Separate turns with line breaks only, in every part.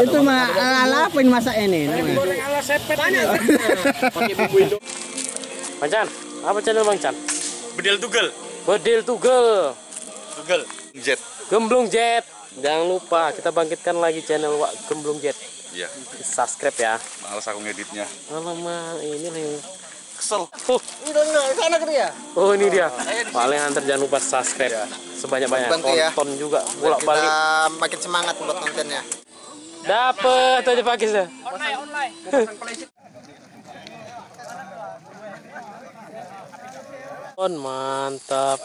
Itu mah ala apa ini masak ini?
Goreng ala sepet Tanya. Pakai bumbu Indo.
Bang Chan, apa channel Bang Chan?
Bedel tugel.
Bedil Tugel,
Tugel. Jet.
Gemblung Jet. Jangan lupa kita bangkitkan lagi channel Wak Gemblung Jet.
Iya,
Subscribe ya.
males aku ngeditnya.
Alamak, ini nih.
Kesel.
Oh,
Sana ke dia.
oh ini dia. Paling antar jangan lupa subscribe. Sebanyak-banyak
Bantu ya.
tonton juga bolak-balik.
Kita makin semangat buat kontennya.
Dapet aja pakai saya. On mantap.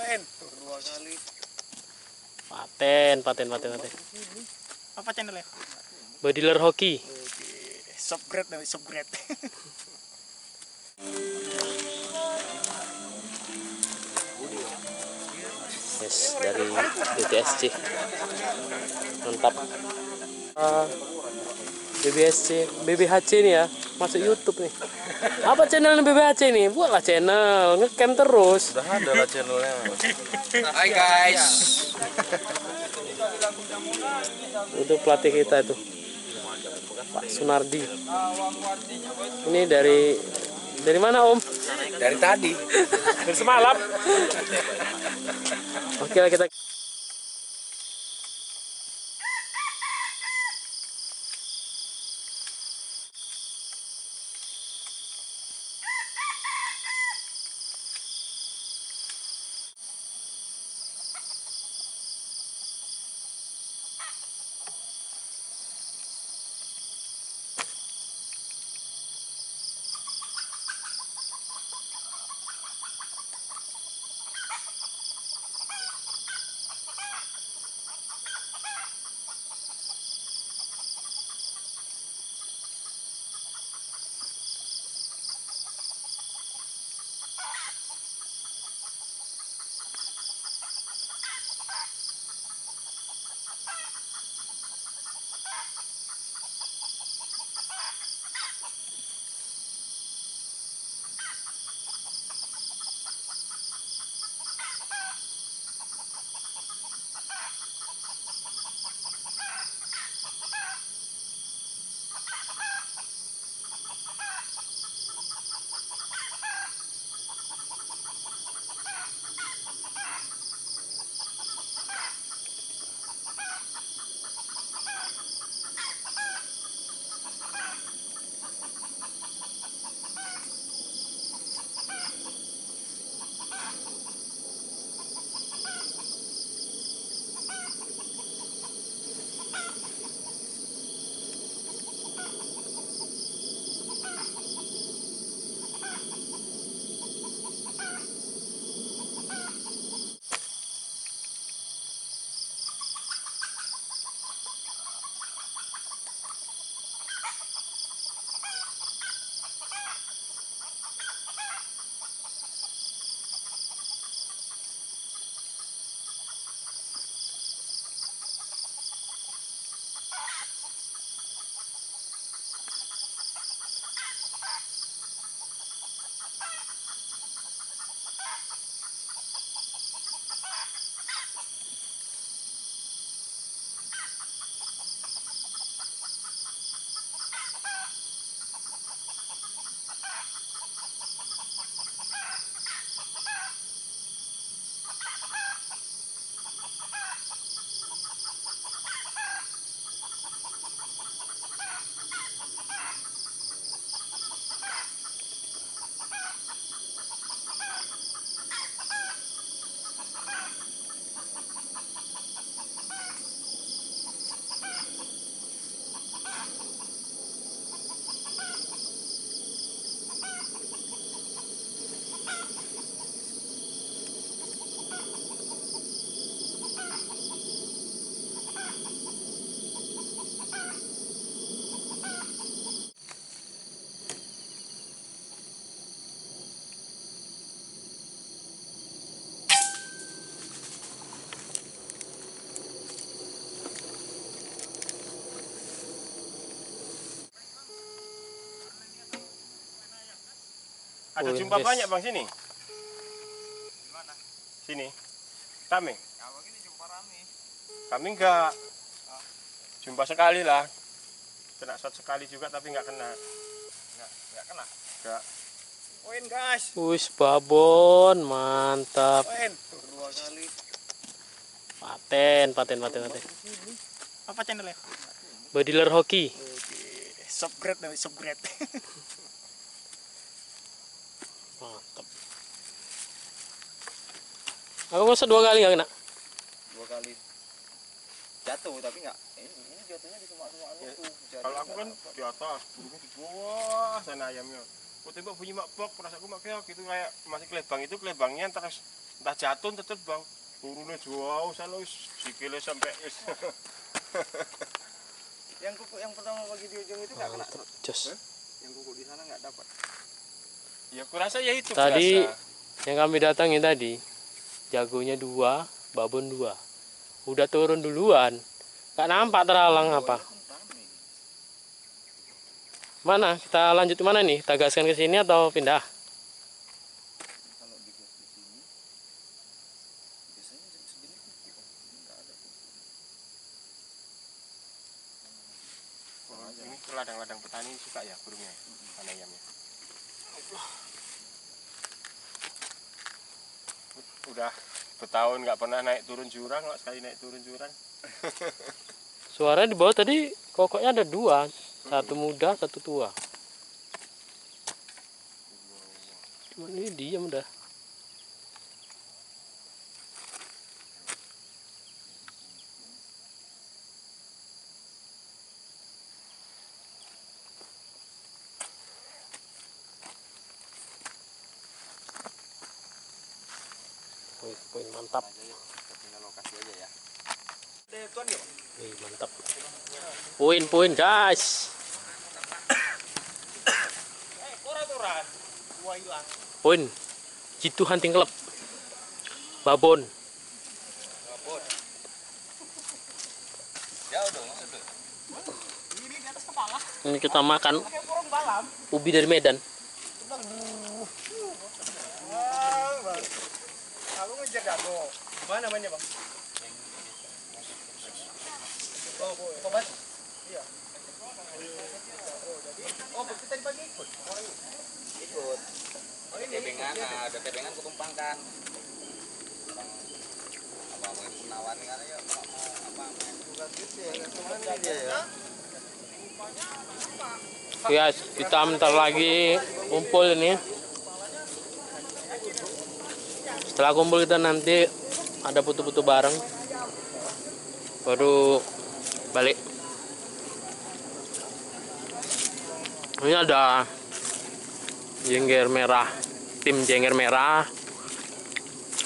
Paten, paten, paten, paten.
Apa channelnya?
Bodiler hoki.
Subgrade nih, subgrade.
Yes, dari BTSC. Mantap. Ah, BBSC, BBHC nih ya, masuk YouTube nih. Apa channelnya BBHC nih? Buatlah channel, ngecam terus.
Udah ada lah channelnya.
Hai guys.
Itu pelatih kita itu. Pak Sunardi. Ini dari dari mana Om?
Dari tadi.
Dari semalam. Oke lah kita
Ada jumpa
yes.
banyak bang sini. Sini. Rame.
Kami enggak. Jumpa sekali lah. Kena shot sekali juga tapi nggak kena. Nggak, nggak kena. Nggak.
Poin guys.
Wis babon, mantap.
Poin.
Dua kali.
Paten, paten, paten, paten.
Apa channelnya?
Bodiler hoki.
Subgrade namanya subgrade.
Mantap. Aku masa dua kali nggak kena.
Dua kali. Jatuh tapi nggak. Ini, ini jatuhnya di semak-semak itu.
Kalau aku kan di atas, burungnya di bawah sana ayamnya. Aku tembak bunyi mak bok, perasa aku mak keok itu kayak masih kelebang itu kelebangnya entah entah jatuh entah terbang. Burungnya jauh sana wis sikile sampai wis.
Yang kuku yang pertama pagi di ujung itu nggak kena.
Mantap, jos.
Yang kuku di sana nggak dapat.
Ya aku rasa ya itu
Tadi
berasa.
yang kami datangin tadi, jagonya dua, babon dua. Udah turun duluan. Gak nampak terhalang apa. Mana? Kita lanjut mana nih? Kita gaskan ke sini atau pindah?
Kalau digas di sini, biasanya jam segini kuku kan nggak ada kuku.
Oh, ini ladang-ladang petani suka ya burungnya, mana ayamnya. Udah bertahun nggak pernah naik turun jurang, nggak sekali naik turun jurang.
Suara di bawah tadi kokoknya ada dua, satu muda, satu tua. Cuman ini diam udah. Poin, poin mantap.
Lokasi aja ya.
Wih, mantap. Poin, poin, guys. Poin. Jitu Hunting Club. Babon.
Jauh dong maksudnya.
Ini kita makan ubi dari Medan.
Aku ngejar dago. Mana namanya bang? Oh, kobat. Iya. Oh, kita tadi pagi ikut.
Ikut. Oh ini tebengan, nah, ada tebengan kutumpangkan. Bang, apa mau penawan kan ya mau mau apa main juga gitu ya kan cuman ini dia ya.
Guys, kita bentar lagi kumpul ini. Setelah kumpul kita nanti ada putu-putu bareng. Baru balik. Ini ada jengger merah, tim jengger merah.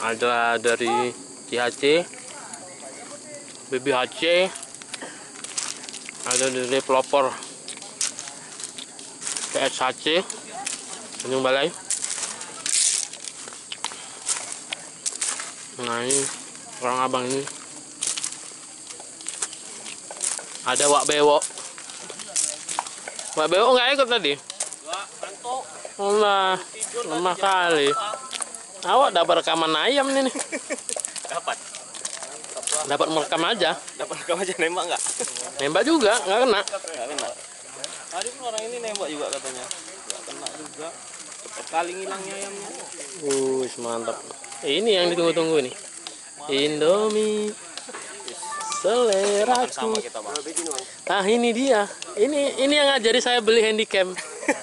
Ada dari CHC, BBHC, ada dari pelopor PSHC Tanjung Balai nah ini orang abang ini ada Wak Bewo Wak Bewo nggak ikut tadi Nah, lemah kali. Awak dapat rekaman ayam nih.
Dapat.
Dapat merekam aja.
Dapat rekam aja nembak nggak?
Nembak juga, nggak kena.
Nggak kena. Tadi pun orang ini nembak juga katanya. Nggak kena juga. Cepat kali ngilangnya ayamnya.
Uh, mantap. Ini yang ditunggu-tunggu nih. Indomie. Selera
Sama kita bang.
Nah ini dia. Ini ini yang ngajari saya beli handycam.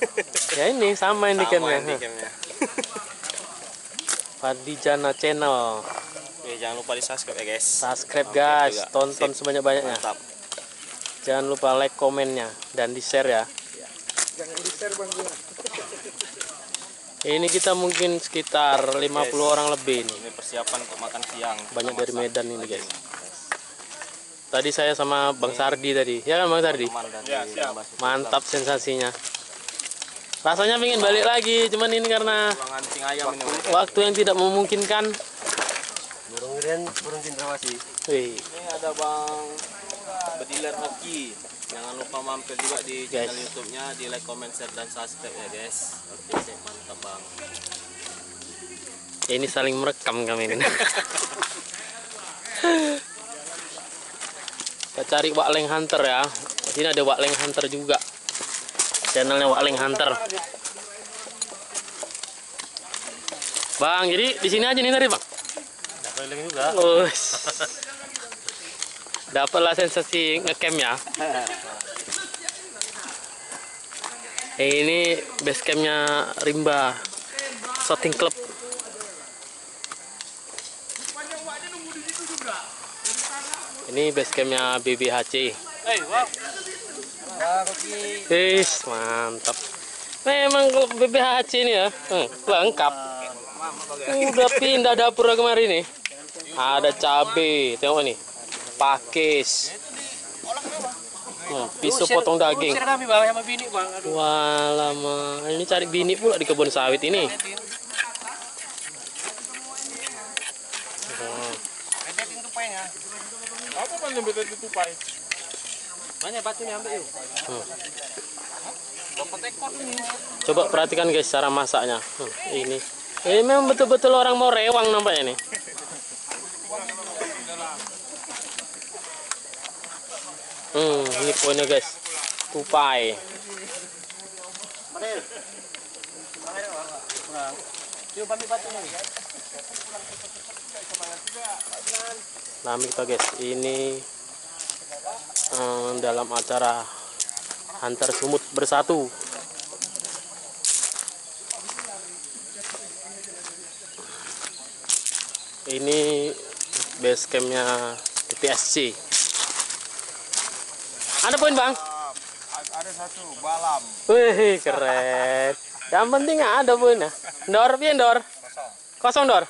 ya ini sama handycamnya. Fadijana Channel.
Jangan lupa di subscribe ya guys.
Subscribe guys,
juga.
tonton
Sip.
sebanyak-banyaknya.
Mantap.
Jangan lupa like komennya dan di share ya.
Jangan di share bang.
Ini kita mungkin sekitar 50 orang lebih nih.
Ini persiapan untuk makan siang.
Banyak dari. Medan ini guys. Tadi saya sama Bang Sardi tadi. Ya kan Bang Sardi?
Ya,
siap.
Mantap sensasinya. Rasanya pengen balik lagi, cuman ini karena
ini.
Waktu yang tidak memungkinkan.
Irian, burung cendrawasih.
Wih,
Ini ada Bang Bediler Hoki. Jangan lupa mampir juga di channel YouTube-nya, di like, comment, share dan subscribe ya guys. Oke, sip. mantap Bang.
ini saling merekam kami ini. cari Wakleng Hunter ya. Di sini ada Wakleng Hunter juga. Channelnya Wakleng Hunter. Bang, jadi di sini aja nih tadi, Bang.
Keliling juga.
Dapatlah sensasi ngecamp ya. Ini base campnya Rimba Shooting Club. Ini base campnya BBHC. Wis, mantap. Memang BBHC ini ya, hmm, lengkap. Udah pindah dapur kemarin nih. Ada cabe, tengok nih. Pakis. Hmm, pisau potong daging.
Usir kami bang sama bini bang. Aduh.
Walama, ini cari bini pula di kebun sawit ini.
Apa kan yang betul itu tupai?
Banyak batunya ambil yuk.
Coba perhatikan guys cara masaknya. Hmm, ini. Ini memang betul-betul orang mau rewang nampaknya nih. Hmm, ini poinnya guys. Tupai. Nah, kita guys, ini eh, dalam acara antar sumut bersatu. Ini base campnya TPSC. Ada poin bang?
Ada satu balam.
Wih keren. Yang penting ada poinnya. Dor, pian dor? Kosong dor.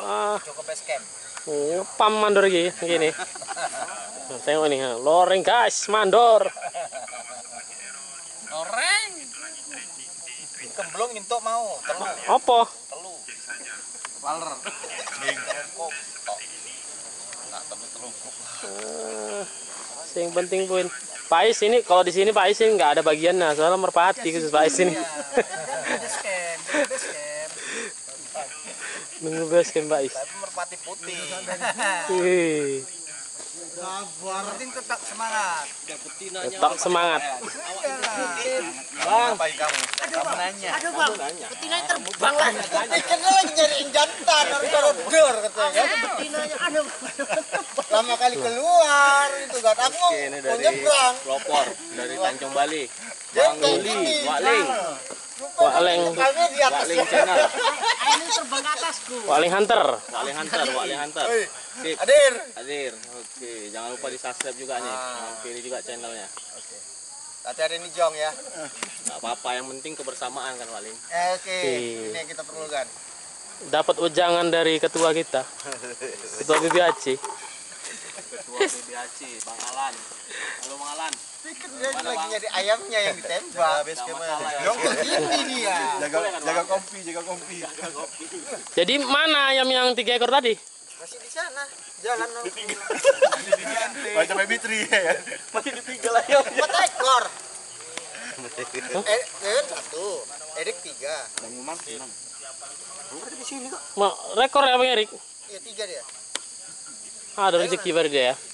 Ah.
Cukup base camp.
Oh, pam mandor gini, gini. Nah, tengok nih, loreng guys, mandor.
Goreng. Kemblong nyentuk mau, telu,
Apa?
telu. Waler. Telungkup. Tok. Nah, telu telungkup.
Yang penting poin. Pais ini, kalau di sini Pais ini nggak ada bagiannya, soalnya merpati khusus Pais ini. Nunggu camp Pais.
Tapi merpati putih.
Wih,
Penting tetap semangat.
tetap semangat.
Bang, apa kamu? Kamu nanya. Aduh, Bang. Betina terbang lah. Betina lagi nyariin jantan, harus koridor katanya. Betinanya aduh. Lama kali keluar itu kan. Aku mau nyebrang.
Pelopor dari Tanjung Bali. Bang Luli,
gini.
Waling,
Waling,
Atas.
Channel,
Waling Hunter.
Waling Hunter, Waling Hunter. Sip,
Hadir.
hadir. Oke, jangan lupa di subscribe juga nih. Mampiri juga channelnya.
Hati-hati nih Jong ya.
Gak apa-apa, yang penting kebersamaan kan Waling.
Eh, Oke,
Oke.
ini yang kita perlukan.
Dapat ujangan dari ketua kita, ketua BBHC.
Ketua BBHC, Bang Alan. Halo Bang Alan.
Pikir dia lagi nyari ayamnya yang ditembak.
Ya.
Jong ini dia.
Jaga jaga kompi, jaga kompi.
Jadi mana ayam yang tiga ekor tadi?
Masih di sana. Jalan no.
Macam baby tree ya.
Empat ekor. Eh, eh, satu. Erik tiga.
Ma, rekor ya Bang Erik?
Iya tiga dia.
Ada rezeki baru dia ya.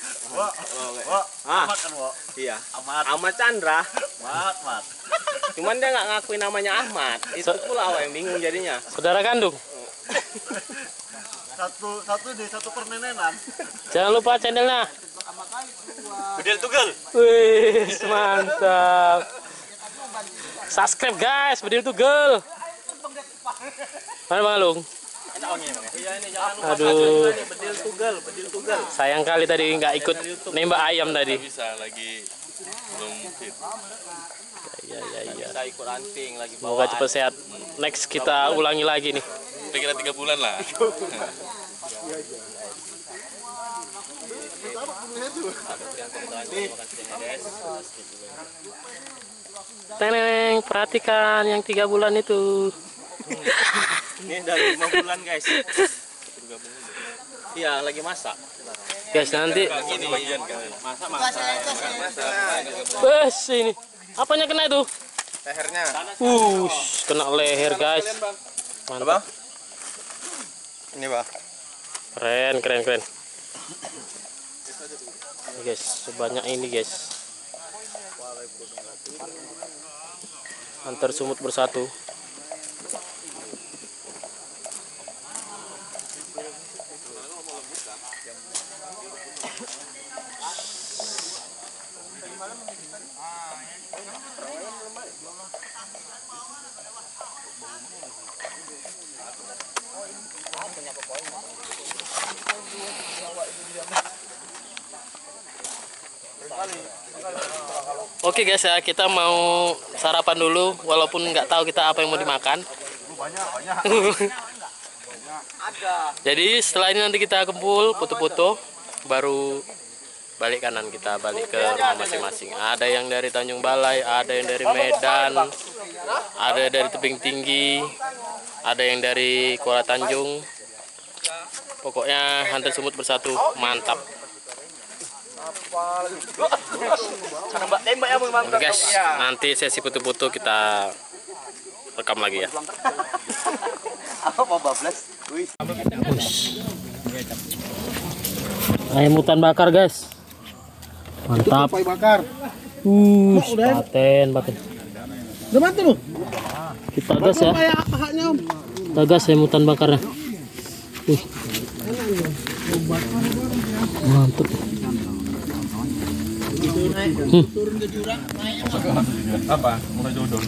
Ah,
amat kan, wah.
iya.
Amat,
Ahmad Chandra.
amat, amat.
Cuman dia nggak ngakuin namanya Ahmad. Itu pula awal yang bingung jadinya.
Saudara kandung.
Satu, satu di satu pernenenan.
Jangan lupa channelnya.
Bedil tugel.
Wih, mantap. Subscribe guys, berdiri tuh girl. Mana Bang Alung?
Iya ini jangan lupa
Aduh, sayang kali tadi nggak ikut nembak ayam tadi.
bisa lagi belum fit.
Ya, ya, ya.
Bisa ikut ranting lagi
Semoga cepat sehat. Next kita ulangi lagi nih.
kira-kira tiga bulan lah.
Teneng, perhatikan yang tiga bulan itu.
Ini dari lima bulan guys. Iya lagi masak.
Guys, nanti
Ini masak masak.
Bes ini. Apanya kena itu?
lehernya
Wush, kena leher, guys. Mantap.
ini bang
Keren, keren, keren. Ini, guys, sebanyak ini, guys. Antar sumut bersatu. Oke guys ya, kita mau sarapan dulu walaupun nggak tahu kita apa yang mau dimakan. Jadi setelah ini nanti kita kumpul foto-foto baru balik kanan kita balik ke rumah masing-masing. Ada yang dari Tanjung Balai, ada yang dari Medan, ada dari Tebing Tinggi, ada yang dari Kuala Tanjung. Pokoknya hantar sumut bersatu, mantap. Oke guys, nanti sesi foto-foto kita rekam lagi ya.
Apa bablas? Wih.
Ayam hutan bakar guys. Mantap.
bakar.
Uh, paten, paten.
Udah mati lu?
Kita gas ya.
Om.
Kita gas ayam hutan bakarnya. Wih. Mantap. Hmm.
Apa? Murah jodoh.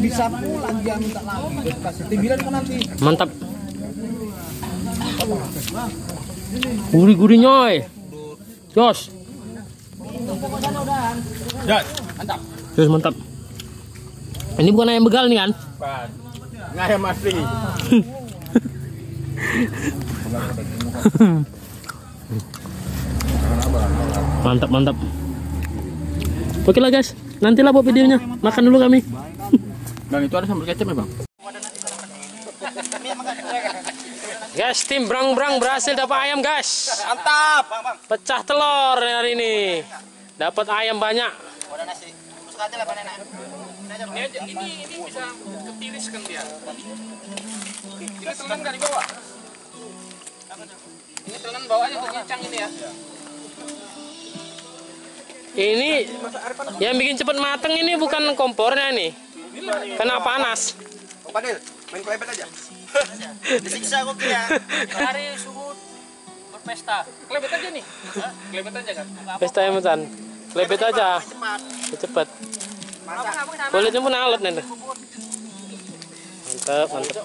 Bisa pulang dia minta lagi. Kasih timbilan kan nanti.
Mantap. Gurih-gurih nyoy. Jos.
Jos.
Jos mantap. Ini bukan ayam begal nih kan?
ngayam asli
Mantap, mantap. Oke lah guys, nantilah buat videonya. Makan dulu kami.
Bang itu ada sambal kecap ya bang?
Guys, tim Brang-Brang berhasil dapat ayam guys.
Mantap.
Pecah telur hari ini. Dapat ayam banyak.
Ini aja, ini ini bisa ketiriskan dia. Ini telan di bawah? Ini telan bawahnya kencang ini ya.
Ini yang bikin cepet mateng ini bukan kompornya nih. Kena panas.
Padil, main kelepet aja. Disiksa kok ya.
Hari sumut berpesta. Kelebet aja nih. Hah? Kelebet aja kan?
Pesta ayam hutan. Lebet aja. Cepet. Kulitnya pun alot nih. Mantap, mantap.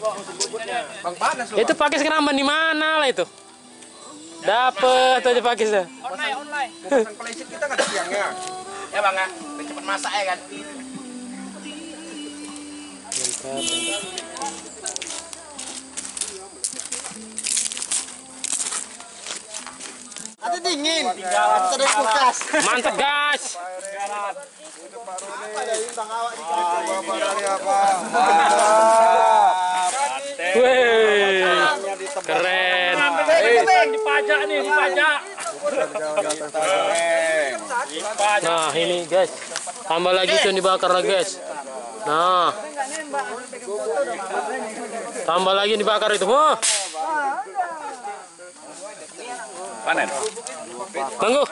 Itu pakis keramban di mana lah itu? Dapet aja pakisnya.
Online, online.
Bukan pelesit kita nggak ada siangnya.
Ya bang ya, cepet masak ya kan.
Ada dingin. Dari kulkas.
Mantap guys. Wih, keren.
Dipajak nih, dipajak.
Nah ini guys, tambah lagi itu yang dibakar lagi guys. Nah, tambah lagi yang dibakar itu. Wah,
Panen.
banggu,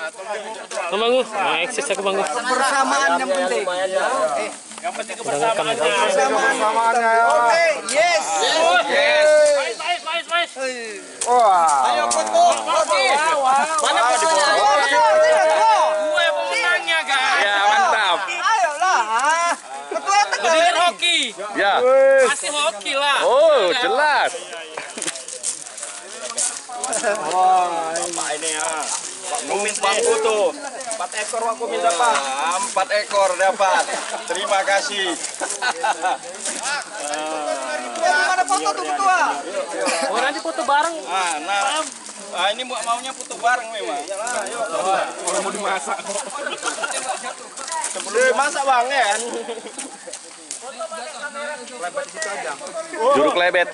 banggu. Nah, eksis aku banggu.
Persamaan yang penting.
Udah ngerekam ya.
Persamaannya. Oke, yes. Yes. Ayo foto. Foto. Mana fotonya?
Gue pemenangnya guys.
Ya, mantap.
Ayolah. Ketua tengah.
Jadi hoki.
Ya.
Lah.
Oh, jelas.
Pak ini ya Pak numpang foto empat ekor aku minta Pak empat ekor dapat terima kasih
Mana foto tuh ketua?
Oh nanti foto bareng.
ah nah ah, ini mau maunya foto bareng memang orang mau dimasak sebelum masak bang ya kan
Juru klebet.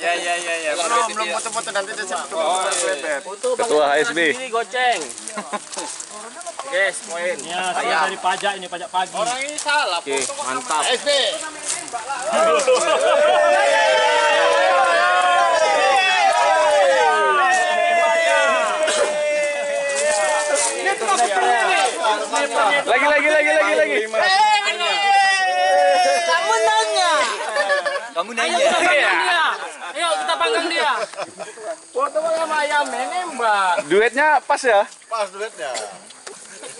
Ya ya ya ya. Belum belum foto-foto nanti dia siap foto
Ketua HSB.
Ini goceng. Guys, poin.
Ya, saya dari pajak ini, pajak pagi.
Orang ini salah.
Oke, mantap.
SB.
Lagi lagi lagi lagi lagi.
Kamu nanya.
dia. Ayo kita panggang dia.
Foto sama ayam ini, Mbak.
Duetnya pas ya.
Pas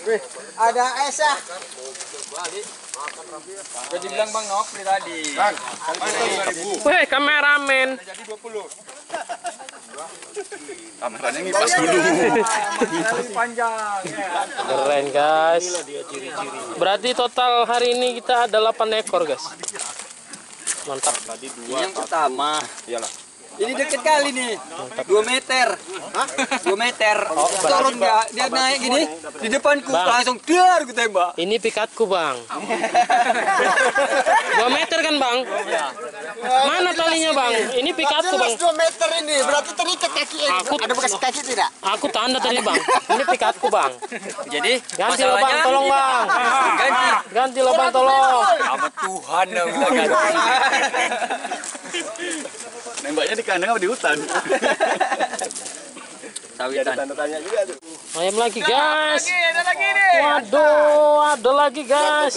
duitnya.
Ada Esa. Jadi bilang Bang Nofri tadi. Bang,
Weh, kameramen.
Kameranya ngipas dulu.
panjang.
Keren, guys. Berarti total hari ini kita ada 8 ekor, guys. Mantap.
Yang pertama. Iyalah. Ini deket kali nih. 2 meter. Hah? 2 meter. Turun dia, dia naik gini di depanku
Bang.
langsung dar gue tembak.
Ini pikatku, Bang. 2 meter kan, Bang? Mana talinya, Bang? Ini pikatku, Bang.
2 meter ini, berarti terikat kaki ini.
Aku-
Ada bekas kaki tidak?
Aku tanda tadi, Bang. Ini pikatku, Bang.
Jadi
Ganti lo, Bang. Tolong, Bang.
ganti.
Ganti lo, Bang. Tolong.
Sama Tuhan yang ganti.
Nembaknya di kandang apa di hutan?
Sawitan.
Tanya juga tuh.
Ayam lagi, guys. Waduh, ada lagi, guys.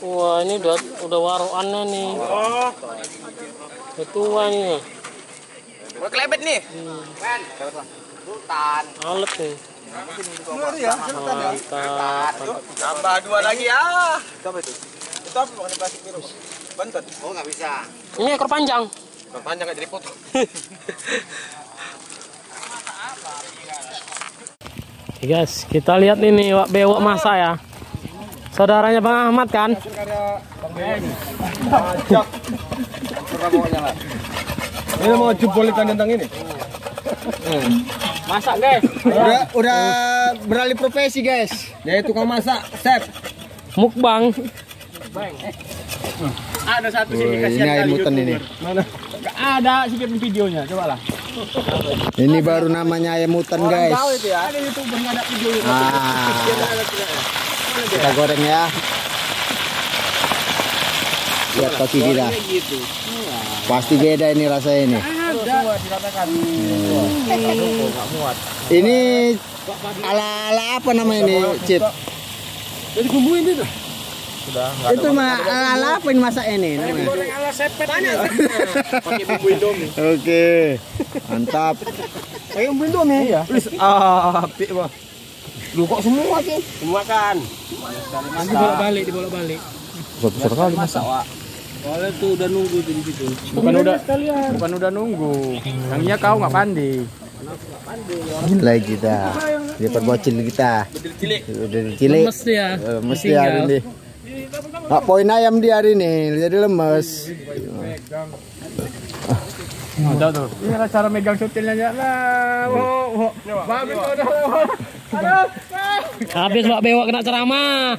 Wah, ini udah udah waruannya nih. Udah tua nih.
Mau kelebet nih.
Alet nih. Mantap.
Tambah dua lagi ya.
Ini ekor panjang.
Panjang nggak jadi foto.
Oke guys, kita lihat ini Wak Bewok masa ya. Saudaranya Bang Ahmad kan?
Ini mau jebolitan tentang ini.
Masak guys.
Udah udah beralih profesi guys. Jadi tukang masak, chef.
Mukbang.
Ada satu sini kasihan
ini
kali
mutan ini.
Mana? Nggak ada sih videonya, coba lah.
Ini baru namanya ayam hutan guys.
itu ya. Ada youtuber ada video.
Ah, kita goreng ya. Lihat kaki kita. Pasti beda ini rasanya ini. Ini ala ala apa namanya ini, Cip?
Jadi bumbuin itu.
Itu mah ala apa ini masak ini? namanya?
ala sepet tanya. Pakai bumbu Indomie.
Oke, mantap.
Pakai bumbu Indomie. Iya. Wis api, Bang. Lu kok semua sih? Semua kan. Nanti bolak-balik, dibolak-balik.
Besar kali masak.
Soalnya tuh udah nunggu di situ. Bukan udah bukan udah nunggu. Yang kau nggak pandai.
Gila kita. Dia perbocil kita. Udah dicilik.
Lemes dia.
Mesti hari ini. Nggak poin ayam dia hari ini, jadi lemes.
Ada tuh. Ini cara megang sutilnya ya lah. Babi udah. Aduh.
Habis Wak Bewok kena ceramah.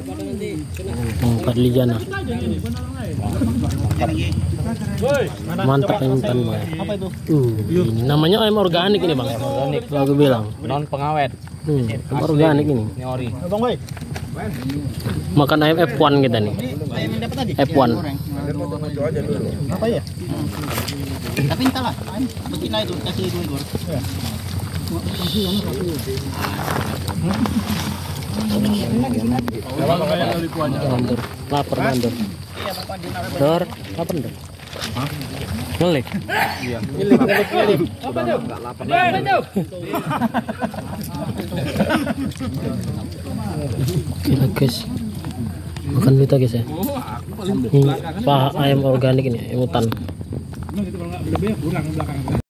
Padlijana. Mantap yang hutan bang. Apa itu? Uh, ini namanya ayam organik ini bang. Organik. Aku bilang.
Non pengawet.
Hmm, ayam organik ini.
Ini ori.
Makan ayam F1 kita nih. F1.
Tapi entah lah, bikin itu kasih dua ekor.
Mandor. Lapar mandor. Dor, lapar dor. Ngelik. Gila guys. Makan kita guys ya. Ini paha ayam organik ini, ya, hutan. Ini kurang belakang.